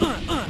uh, uh.